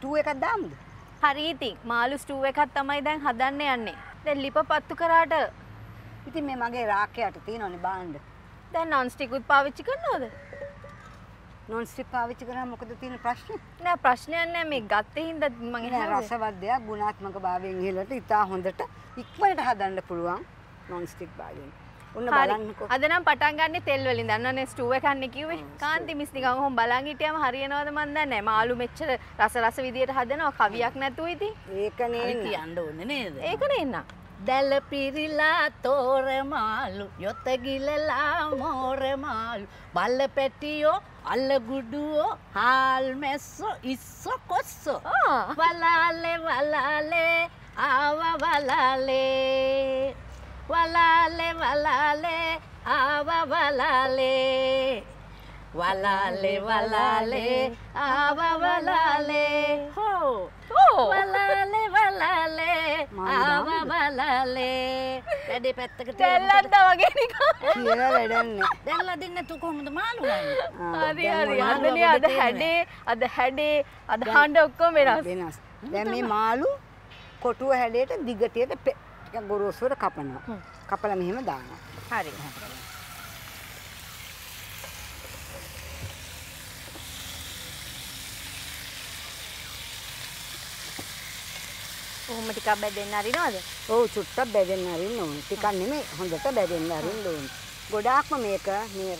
Stew එකක් දාමුද? හරි ඉතින් මාළු ස්ටූ එකක් තමයි දැන් හදන්න යන්නේ. දැන් ලිප පත්තු කරාට ඉතින් මේ මගේ රාක්කයට තියෙනවනේ බාණ්ඩ. දැන් නොන් ස්ටිකුත් පාවිච්චි කරනවද? නොන් ස්ටික් පාවිච්චි කරාම මොකද තියෙන ප්‍රශ්නේ? නෑ ප්‍රශ්නයක් නෑ මේ ගත්තේ හින්දා මං නෑ එහෙම රසවත් දෙයක් ගුණාත්මක භාවයෙන් ඉහළට ඉතා හොඳට ඉක්මනට හදන්න පුළුවන් නොන් ස්ටික් භාගයෙන්. ඔන්න. බලන්නකෝ. අද නම් පටන් ගන්න තෙල් වලින් දන්නවනේ ස්ටූ එකක් නේ කිව්වේ. කාන්ති මිස් නිකන් ඔහොම බලන් හිටියම හරියනවද මන් දන්නේ නැහැ. මාළු මෙච්චර රස රස විදියට හදනවා කවියක් නැතුව ඉතින්. ඒකනේ. කියන්න ඕනේ නේද? ඒකනේ එන්න. දැල පිරිලා තෝරමාලු යොත ගිලලා මෝරමාලු බල්ල පැටියෝ අල්ලගුඩුවෝ හාල් මැස්සෝ ඉස්සෝ කොස්සෝ. වලාලේ වලාලේ ආව වලාලේ වලාලේ ආව වලාලේ වලාලේ වලාලේ ආව වලාලේ හෝ ඕ. වලාලේ වලාලේ ආව වලාලේ වැඩේ පැත්තකට තෙල්ලද්ද වගේ නිකන්. කියලා වැඩන්නේ. දැල්ලා දෙන්න තු කොහොමද මාළු ගන්නේ ආ, හරි හරි. අදනේ අද? හැඩේ අද හැඩේ අද හඬ ඔක්කොම වෙනස්. වෙනස්. දැන් මේ මාළු කොටුව හැඩයට දිගටියට පෙ- ටිකක් ගොරෝසුවට කපනවා. කපලා මෙහෙම දානවා. හරි. කොහොම ටිකක් බැදෙන්න අරිනවද? ඔව් චුට්ටක් බැදෙන්න අරින්න ඕනේ. ටිකක් නෙමෙයි හොඳට බැදෙන්න අරින්න ඕනේ. ගොඩාක්ම මේක මේ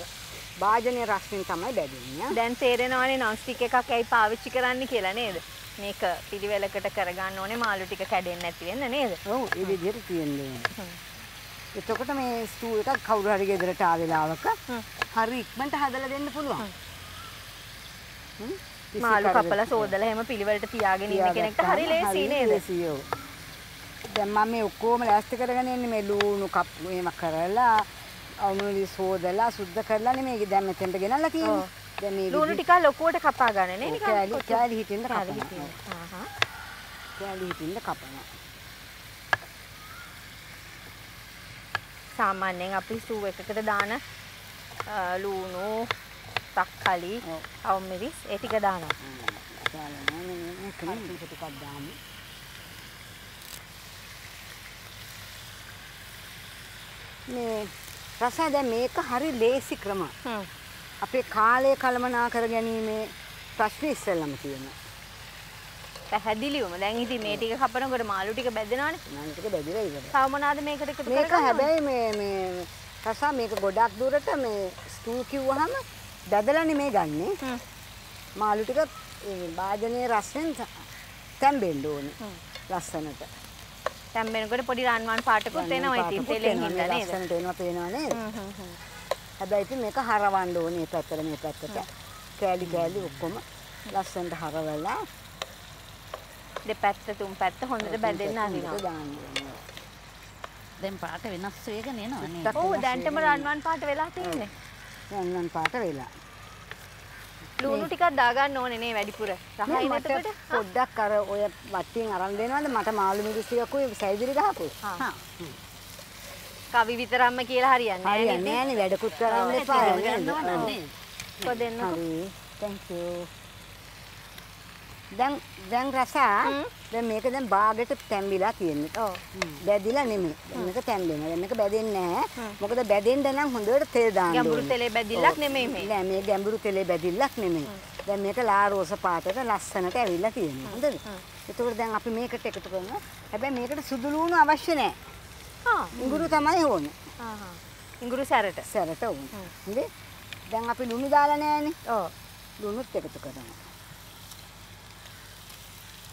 වාජනීය රස්නෙන් තමයි බැදෙන්නේ. දැන් තේරෙනවනේ stick එකක් ඇයි පාවිච්චි කරන්න කියලා නේද? මේක පිළිවෙලකට කරගන්න ඕනේ මාළු ටික කැඩෙන්නේ නැති වෙන්න නේද? ඔව් ඒ විදිහට තියෙන්න. එතකොට මේ ස්ටූ එකක් කවුරු හරි ගෙදරට ආ වෙලාවක හ්ම්. හරි ඉක්මනට හදලා දෙන්න පුළුවන්. මාළු කපලා සෝදලා එහෙම පිළිවෙලට තියාගෙන ඉන්න කෙනෙක්ට හරි ලේසි නේද? දැන් මම මේ ඔක්කොම ලෑස්ති කරගෙන ඉන්නේ මේ ලූණු කප් මේව කරලා අවුනුලි සෝදලා සුද්ධ කරලා නෙමෙයි දැන් මෙතෙන්ට ගෙනල්ලා තියෙන්නේ. දැන් මේ ලුණු ටිකක් ලොකුවට කපා ගන්න නේ නිකන්. කෑලි. කෑලි හිටින්න කපනවා. ආහා. කෑලි හිටින්න කපනවා. සාමාන්‍යයෙන් අපි සූ එකකට දාන ලුණු, තක්කලි. අවමිරිස් ඒ ටික දානවා. දාලා මේ කලින් ටිකක් දාමු. මේ රසය දැන් මේක හරි ලේසි ක්‍රම. හ්ම්. අපේ කාලය කළමනා කර ගැනීමේ ප්‍රශ්නේ ඉස්සෙල්ලම තියෙනවා. පැහැදිලිවම දැන් ඉතින් මේ ටික කපනකොට මාළු ටික බැදෙනවනේ. මම ටික බැදිලා ඉවරයි. තව මොනවාද මේකට එකතු මේක කරගන්න ඕනේ? හැබැයි මේ මේ රසා මේක ගොඩක් දුරට මේ ස්ටූ කිව්වහම බැදලා නෙමෙයි ගන්නෙ. හ්ම්. මාළු ටික ඒ වාජනීය රසෙන් තැම්බෙන්න ඕනේ. ලස්සනට. දැන් වෙනකොට පොඩි රන්වන් පාටකුත් එනවා ඉතින් තෙලෙන් හින්දා නේද? ලස්සනට එනවා පේනවා නේද? හැබැයි ඉතින් මේක හරවන්න ඕනේ මේ පැත්තට මේ පැත්තට. කෑලි කෑලි ඔක්කොම ලස්සනට හරවලා දෙපැත්ත තුන් පැත්ත හොඳට බැදෙන්න අරිනවා. දාන්න ඕනේ. දැන් පාට වෙනස් වෙගෙන එනවා නේද ඔව් දැන්ටම රන්වන් පාට වෙලා තියෙන්නේ. රන්වන් පාට වෙලා. ලුණු ටිකක් දාගන්න ඕනේ නේ වැඩිපුර. රහයි නැතකොට. පොඩ්ඩක් අර ඔය වට්ටියෙන් අරන් දෙනවද මට මාළු මිරිස් ටිකක් ඔය සැයිදිරි ගහපොයි. හා. කවි විතරක්ම කියලා හරියන්නේ නැහැ හරියන්නේ නේද? නෑනේ වැඩකුත් කරන්න එපා නේද? ඔව්. කො දෙන්නකෝ. හරි. thank you. දැන් දැන් රසා. දැන් මේක දැන් බාගෙට තැම්බිලා තියෙන්නේ. ඔව්. බැදිලා නෙමෙයි. මේක තැම්බෙනවා. දැන් මේක බැදෙන්නේ නැහැ. මොකද බැදෙන්න නම් හොඳට තෙල් දාන්න ඕනේ. ගැඹුරු තෙලේ බැදිල්ලක්. නෙමෙයි මේ. නෑ මේ ගැඹුරු තෙලේ බැදිල්ලක් නෙමෙයි. දැන් මේක ලා රෝස පාටට ලස්සනට ඇවිල්ලා තියෙනවා. හොඳද? එතකොට දැන් අපි මේකට එකතු කරනවා. හැබැයි මේකට සුදු ලූණු අවශ්‍ය නෑ. ඉඟුරු තමයි ඕනේ. ඉඟුරු සැරට. සැරට ඕනේ. හොඳේ? දැන් අපි ලුණු දාලා නෑනේ. ඔව්. ලුණුත් එකතු කරනවා.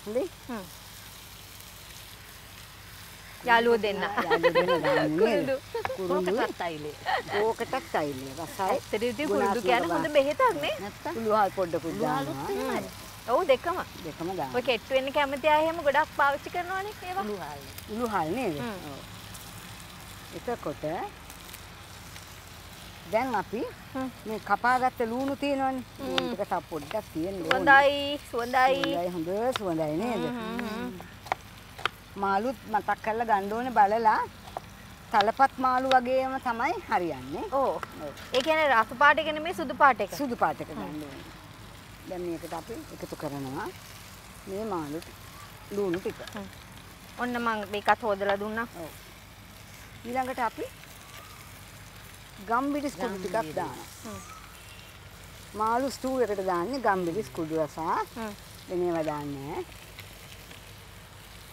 හොඳේ? හ්ම්. යාළුවෝ දෙන්න. කුරුඳු. අයිලේ ඕකටත් තයිලේ රසයි. ඇත්තට ඉතින් කුරුදු කියන්නේ හොඳ බෙහෙතක් නේ. නැත්තම් උළුහල් පොඩ්ඩකුත් දානවා. ඔව් දෙකම. දෙකම දානවා. ඔය කෙට්ටු වෙන්න කැමති අය එහෙම ගොඩක් පාවිච්චි කරනවානේ ඒවා. උළුහල් උළුහල් නේද? ඔව්. එතකොට දැන් අපි. මේ කපාගත්ත ලූණු තියෙනවනේ. ලූණු ටික තව පොඩ්ඩක් තියෙන්න ඕනේ. සුවඳයි සුවඳයි. සුවඳයි හොඳ සුවඳයි නේද? මාළුත් මතක් කරලා ගන්න ඕනේ බලලා තලපත් මාළු වගේම තමයි හරියන්නේ. ඕ. ඒ කියන්නේ රතු පාට එක නෙමෙයි සුදු පාට එක. සුදු පාට එක ගන්න ඕනේ. දැන් මේකට අපි එකතු කරනවා. මේ මාළු ලූණු ටික. ඔන්න මං මේකත් හොදලා දුන්නා. ඔව්. ඊළඟට අපි ගම්බිරිස් කුඩු ටිකක්. දානවා. මාළු ස්ටූ එකට දාන්නේ ගම්බිරිස් කුඩු රසා. වෙනේව දාන්නේ.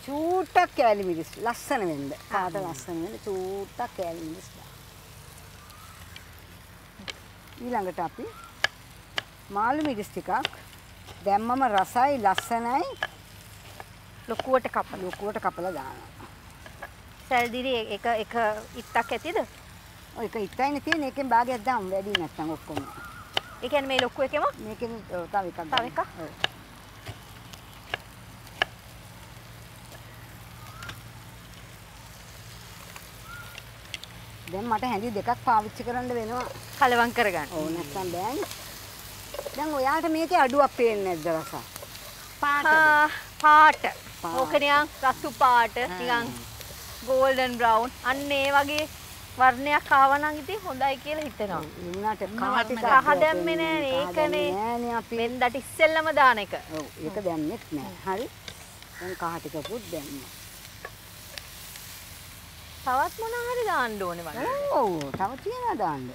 චූට්ටක් කෑලි මිරිස් ලස්සන වෙන්න. පාට ලස්සන වෙන්න චූට්ටක් කෑලි මිරිස්. ඊළඟට අපි මාළු මිරිස් ටිකක් දැම්මම රසයි ලස්සනයි ලොකුවට කපලා. ලොකුවට කපලා දානවා. සැල්දිරි එක එක ඉත්තක් ඇතිද? ඔය එක ඉත්තයිනේ තියෙන එකෙන් භාගයක් දාමු වැඩි නැත්නම් ඔක්කොම. ඒ කියන්නේ මේ ලොකු එකම මේකෙන් තව එකක් තව එකක්? ඔව්. දැන් මට හැඳි දෙකක් පාවිච්චි කරන්න වෙනවා. කලවම් කරගන්න. ඔව් නැත්නම් බෑනේ. දැන් ඔයාට මේකේ අඩුවක් පේන්නේ නැද්ද රස? පාට. පාට. ඕක නිකන් රතු පාට, නිකන් ගෝල්ඩන් බ්‍රවුන්. අන්න ඒ වගේ වර්ණයක් ආවනම් ඉතින් හොඳයි කියලා හිතෙනවා. වුණාට උන්න කහ ටිකක් දැම්මේ නෑනේ, ඒකනේ. නෑනේ අපි. වෙන්දට ඉස්සෙල්ලම දාන එක. ඔව් ඒක දැම්මෙත් නෑ. හරි. දැන් කහ ටිකකුත් දැම්මා. තවත් මොනවා හරි දාන්න ඕනේ වගේ. ඔව් තව තියනවා දාන්න.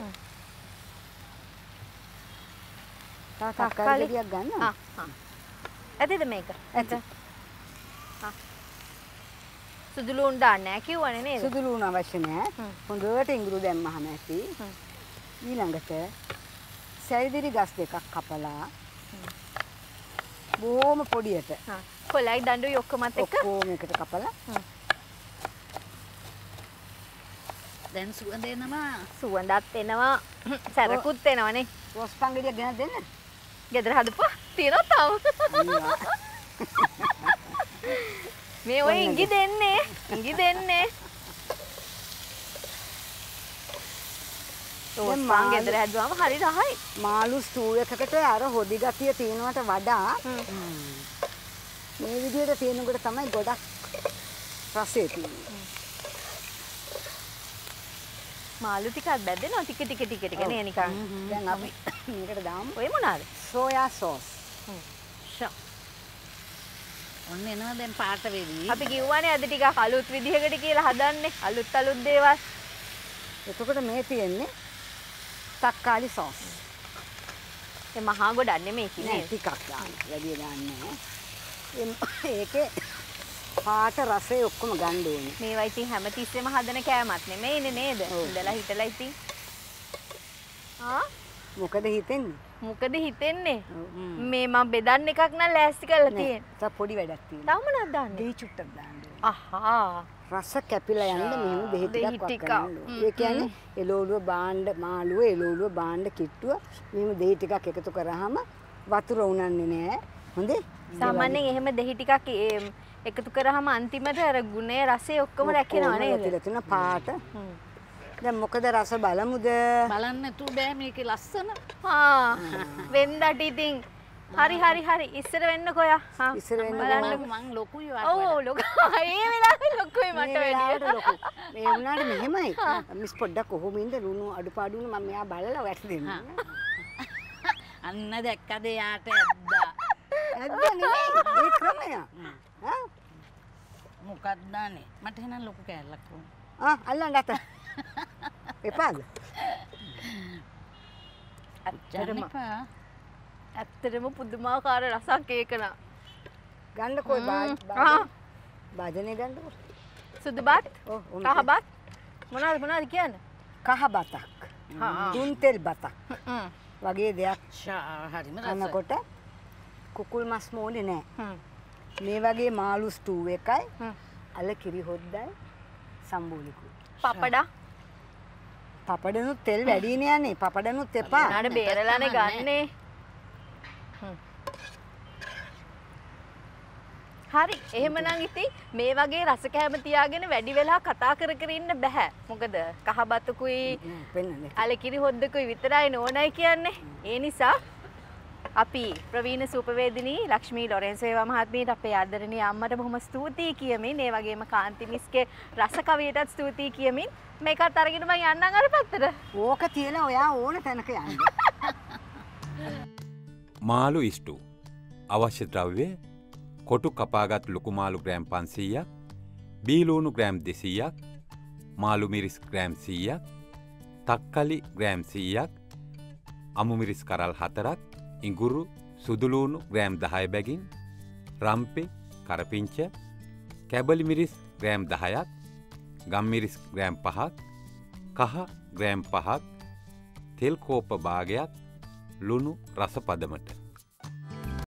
තව තක්කාලි. තක්කාලි ගෙඩියක් ගන්න. ආ ආ. ඇතිද මේක? ඇති. සුදු ලුණු දාන්න නෑ කිව්වනේ නේද? සුදු ලුණු අවශ්‍ය නෑ. හ්ම්. හොඳට ඉඟුරු දැම්මහම ඇති. ඊළඟට සැරිදිරි ගස් දෙකක් කපලා බොහොම පොඩියට හා. කොලයි දඬුයි ඔක්කොමත් එක්ක ඔක්කොම එකට කපලා දැන් සුවඳ එනවා සුවඳත් එනවා සැරකුත් එනවනේ. රොස්පන් ගෙඩියක් ගෙනත් දෙන්න. ගෙදර හදපුවා තියෙනවා තාම. මේ ඔය? ඉඟි දෙන්නේ. ඉඟි දෙන්නේ. මාළු- ගෙදර හැදුවාම හරි රහයි. මාළු ස්ටූ එකකට අර හොදි ගතිය තියෙනවට වඩා. මේ විදිහට තියෙනකොට තමයි ගොඩක් රසය තියෙන්නේ. මාළු ටිකක් බැදෙනවා ටික ටික ටික ටික නේ නිකන්. දැන් අපි මේකට දාමු ඔය මොනවාද? Soya sauce. ඔන්න එනවා දැන් පාට වෙවි අපි කිව්වනේ අද ටිකක් අලුත් විදිහකට කියලා හදන්නේ. අලුත් අලුත් දේවල්. එතකොට මේ තියෙන්නේ තක්කාලි සෝස්. ඒ මහා ගොඩක් නෙමෙයි කියන්නේ. ටිකක් දාන්න. වැඩි දාන්නේ නෑ. ඒකේ පාට රසය ඔක්කොම ගන්න ඕනේ. මේවා ඉතින් හැමතිස්සෙම හදන කෑමක් නෙමෙයිනේ නේද? ඉඳලා හිටලා ඉතින්. ආ මොකද හිතෙන්නේ? මොකද හිතෙන්නේ? මේ මම බෙදන්න එකක් නම් ලෑස්ති කරලා. තියෙන. තව පොඩි වැඩක් තියෙනවා. තව මොනවද දාන්නේ? දෙහි චුට්ටක් දාන්න. අහා. රස කැපිලා යන්න මෙහෙම දෙහි ටිකක් වක් ටිකක්. කරන්න ඕනේ. හ්ම්, ඒ කියන්නේ එළවලුව බාණ්ඩ මාළුව එළවලුව බාණ්ඩ කිට්ටුව මෙහෙම දෙහි ටිකක් එකතු කරාම වතුර උනන්නේ නෑ. හොඳේ? සාමාන්‍යයෙන් එහෙම දෙහි ටිකක් එකතු කරාම අන්තිමට අර ගුණේ රසය ඔක්කොම රැකෙනවා නේද? තියලා තියෙන පාට. දැන් මොකද රස බලමුද? බලන්න තු බෑ මේකේ ලස්සන ආ වෙන්දට ඉතින් හරි හරි හරි ඉස්සර වෙන්න කොයා. හා ඉස්සර වෙන්න බලන්න. මං ලොකුයි ඔව් ලොකු. ඒ වෙලාවේ ලොකුයි මට වැඩිය. ලොකු. මේ වුණාට මෙහෙමයි. මිස් පොඩ්ඩක් කොහොම ඉඳ ලුණු අඩුපාඩු වුණ මම මෙයා බලලා වැට දෙන්න. අන්න දැක්කද යාට ඇද්දා ඇත්ත නෙමෙයි. ඒ ක්‍රමය. ආ මොකක්ද දාන්නේ මට එහෙනම් ලොකු කෑල්ලක් ඕන ආ අල්ලන්න අත. එපාද? ඇත්තටම ඇත්තටම පුදුමාකාර රසක් ඒකන. ගන්න කොයි භාජනය ගන්නකො. සුදු බත්, කහ බත් මොනවද මොනවද කියන්නේ? කහ බතක්. දුන් තෙල් බතක්. වගේ දෙයක් හරිම රසයි කනකොට කුකුල් මස් මෝලේ නෑ. හ්ම්. මේ වගේ මාළු ස්ටූ එකයි. අල කිරි හොද්දයි සම්බෝලිකුයි. පපඩා පපඩනුත් තෙල් වැඩිනේ යන්නේ. පපඩනුත් එපා. නාඩ බේරලානේ ගන්නේ. හරි එහෙමනම් ඉතින් මේ වගේ රස කෑම තියාගෙන වැඩි වෙලා කතා කර කර ඉන්න බෑ. මොකද කහබතුකුයි. අලකිරි හොද්දකුයි විතරයි නෝනයි කියන්නේ. ඒ නිසා අපි ප්‍රවීණ සූපවේදිනී ලක්ෂ්මී ලොරෙන්ස් වේවා මහත්මියට අපේ ආදරණීය අම්මට බොහොම ස්තුතියි කියමින් ඒ වගේම කාන්ති මිස්ගේ රස කවියටත් ස්තුතියි කියමින් මේකත් අරගෙන මම යන්නම් අර පැත්තට. ඕක තියලා ඔයා ඕන තැනක යන්න. මාළු ඉස්ටු අවශ්‍ය ද්‍රව්‍ය කොටු කපාගත් ලොකු මාළු ග්‍රෑම් 500ක් බීලූණු ග්‍රෑම් 200ක් මාළු මිරිස් ග්‍රෑම් 100ක් තක්කලි ග්‍රෑම් 100ක් අමු මිරිස් කරල් 4ක් ඉඟුරු සුදුලූුණු ග්‍රෑම් දහය බැගින් රම්පෙ කරපිංච කැබලි මිරිස් ග්‍රෑම් දහයත් ගම්මිරිස් ග්‍රෑම් පහක් කහ ග්‍රෑම් පහක් තෙල්කෝප භාගයක් ලුණු රසපදමට